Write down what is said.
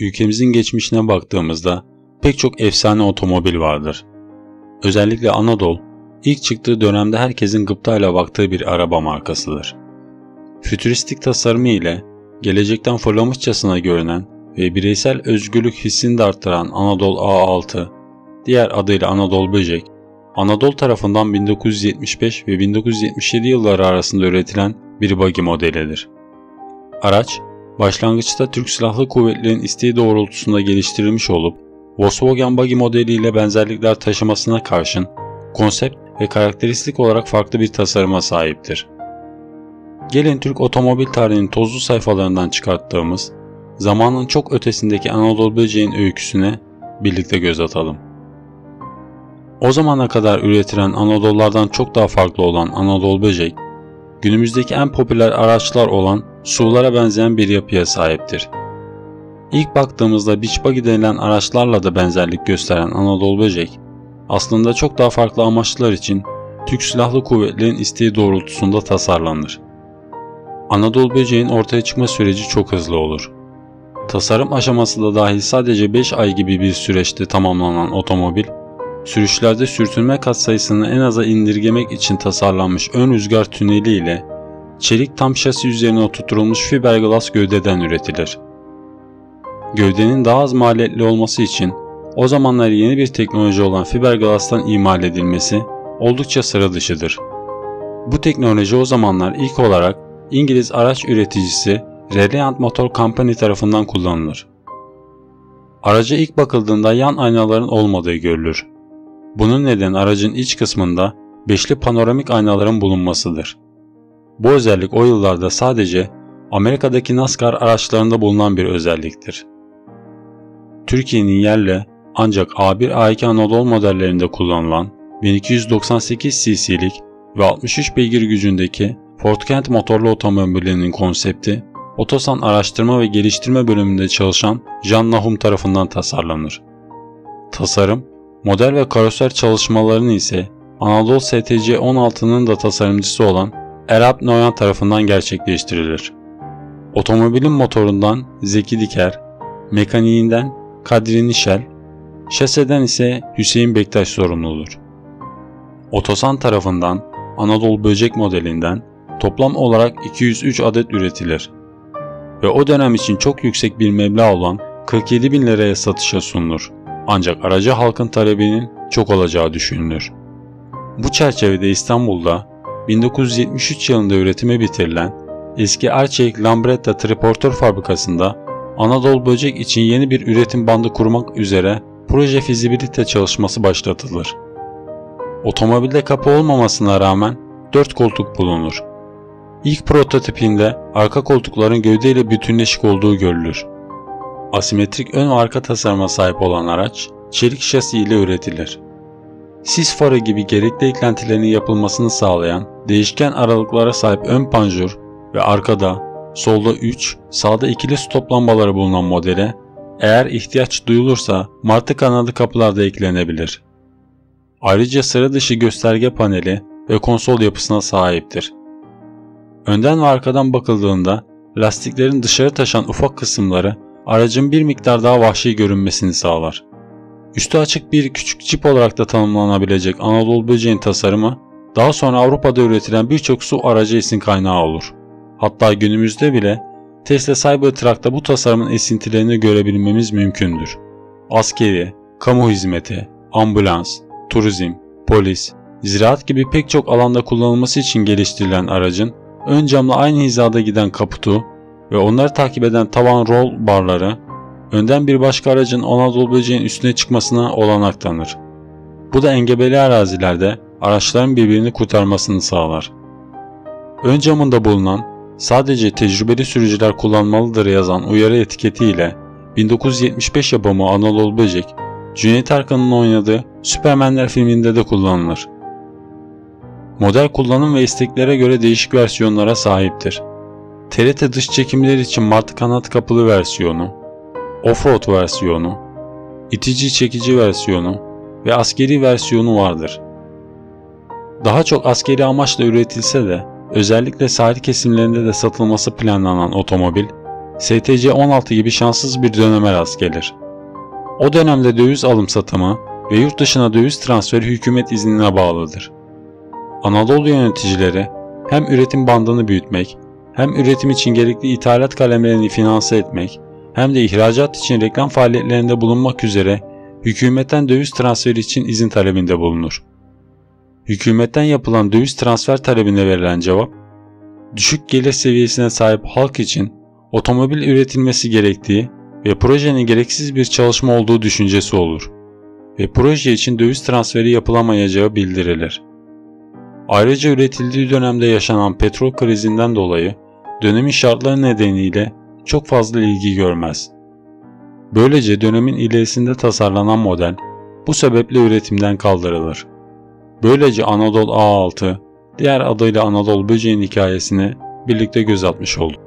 ülkemizin geçmişine baktığımızda pek çok efsane otomobil vardır. Özellikle Anadolu, ilk çıktığı dönemde herkesin gıptayla baktığı bir araba markasıdır. Fütüristik tasarımı ile gelecekten fırlamışçasına görünen ve bireysel özgürlük hissini de arttıran Anadolu A6, diğer adıyla Anadolu Böcek, Anadolu tarafından 1975 ve 1977 yılları arasında üretilen bir buggy modelidir. Araç, başlangıçta Türk Silahlı Kuvvetleri'nin isteği doğrultusunda geliştirilmiş olup Volkswagen Buggy modeliyle benzerlikler taşımasına karşın konsept ve karakteristik olarak farklı bir tasarıma sahiptir. Gelin Türk otomobil tarihinin tozlu sayfalarından çıkarttığımız zamanın çok ötesindeki Anadolu böceğin öyküsüne birlikte göz atalım. O zamana kadar üretilen Anadolulardan çok daha farklı olan Anadolu böcek, günümüzdeki en popüler araçlar olan SUV'lara benzeyen bir yapıya sahiptir. İlk baktığımızda beach buggy denilen araçlarla da benzerlik gösteren Anadolu böcek, aslında çok daha farklı amaçlar için Türk Silahlı Kuvvetleri'nin isteği doğrultusunda tasarlanır. Anadolu böceğin ortaya çıkma süreci çok hızlı olur. Tasarım aşaması da dahil sadece 5 ay gibi bir süreçte tamamlanan otomobil, sürüşlerde sürtünme katsayısını en aza indirgemek için tasarlanmış ön rüzgar tüneli ile çelik tam şasi üzerine oturtulmuş fiberglass gövdeden üretilir. Gövdenin daha az maliyetli olması için o zamanlar yeni bir teknoloji olan fiberglass'tan imal edilmesi oldukça sıra dışıdır. Bu teknoloji o zamanlar ilk olarak İngiliz araç üreticisi Reliant Motor Company tarafından kullanılır. Araca ilk bakıldığında yan aynaların olmadığı görülür. Bunun nedeni aracın iç kısmında beşli panoramik aynaların bulunmasıdır. Bu özellik o yıllarda sadece Amerika'daki NASCAR araçlarında bulunan bir özelliktir. Türkiye'nin yerle ancak A1 A2 Anadolu modellerinde kullanılan 1298 cc'lik ve 63 beygir gücündeki Ford Kent motorlu otomobilinin konsepti Otosan Araştırma ve Geliştirme bölümünde çalışan Jan Nahum tarafından tasarlanır. Tasarım, model ve karoser çalışmalarını ise Anadolu STC 16'nın da tasarımcısı olan Erap Noyan tarafından gerçekleştirilir. Otomobilin motorundan Zeki Diker, mekaniğinden Kadri Nişel, şaseden ise Hüseyin Bektaş sorumludur. Otosan tarafından Anadolu Böcek modelinden toplam olarak 203 adet üretilir ve o dönem için çok yüksek bir meblağ olan 47 bin liraya satışa sunulur. Ancak araca halkın talebinin çok olacağı düşünülür. Bu çerçevede İstanbul'da 1973 yılında üretime bitirilen eski Arçelik Lambretta Triportör fabrikasında Anadolu Böcek için yeni bir üretim bandı kurmak üzere proje fizibilite çalışması başlatılır. Otomobilde kapı olmamasına rağmen 4 koltuk bulunur. İlk prototipinde arka koltukların gövdeyle bütünleşik olduğu görülür. Asimetrik ön ve arka tasarıma sahip olan araç çelik şasi ile üretilir. Sis farı gibi gerekli eklentilerin yapılmasını sağlayan değişken aralıklara sahip ön panjur ve arkada solda 3, sağda ikili stop lambaları bulunan modele eğer ihtiyaç duyulursa martı kanadı kapılarda eklenebilir. Ayrıca sıra dışı gösterge paneli ve konsol yapısına sahiptir. Önden ve arkadan bakıldığında lastiklerin dışarı taşan ufak kısımları aracın bir miktar daha vahşi görünmesini sağlar. Üstü açık bir küçük cip olarak da tanımlanabilecek Anadolu böceğin tasarımı daha sonra Avrupa'da üretilen birçok su aracı esin kaynağı olur. Hatta günümüzde bile Tesla Cybertruck'ta bu tasarımın esintilerini görebilmemiz mümkündür. Askeri, kamu hizmeti, ambulans, turizm, polis, ziraat gibi pek çok alanda kullanılması için geliştirilen aracın ön camla aynı hizada giden kaputu ve onları takip eden tavan rol barları önden bir başka aracın Anadolu böceğin üstüne çıkmasına olanak tanır. Bu da engebeli arazilerde araçların birbirini kurtarmasını sağlar. Ön camında bulunan sadece tecrübeli sürücüler kullanmalıdır yazan uyarı etiketiyle 1975 yapımı Anadolu Böcek, Cüneyt Arkın'ın oynadığı Süpermenler filminde de kullanılır. Model kullanım ve isteklere göre değişik versiyonlara sahiptir. TRT dış çekimler için martı kanat kapılı versiyonu, offroad versiyonu, itici çekici versiyonu ve askeri versiyonu vardır. Daha çok askeri amaçla üretilse de özellikle sahil kesimlerinde de satılması planlanan otomobil STC-16 gibi şanssız bir döneme rast gelir. O dönemde döviz alım satımı ve yurt dışına döviz transferi hükümet iznine bağlıdır. Anadolu yöneticileri hem üretim bandını büyütmek, hem üretim için gerekli ithalat kalemlerini finanse etmek, hem de ihracat için reklam faaliyetlerinde bulunmak üzere hükümetten döviz transferi için izin talebinde bulunur. Hükümetten yapılan döviz transfer talebine verilen cevap, düşük gelir seviyesine sahip halk için otomobil üretilmesi gerektiği ve projenin gereksiz bir çalışma olduğu düşüncesi olur ve proje için döviz transferi yapılamayacağı bildirilir. Ayrıca üretildiği dönemde yaşanan petrol krizinden dolayı dönemin şartları nedeniyle çok fazla ilgi görmez. Böylece dönemin ilerisinde tasarlanan model bu sebeple üretimden kaldırılır. Böylece Anadolu A6, diğer adıyla Anadolu Böceğin hikayesini birlikte göz atmış olduk.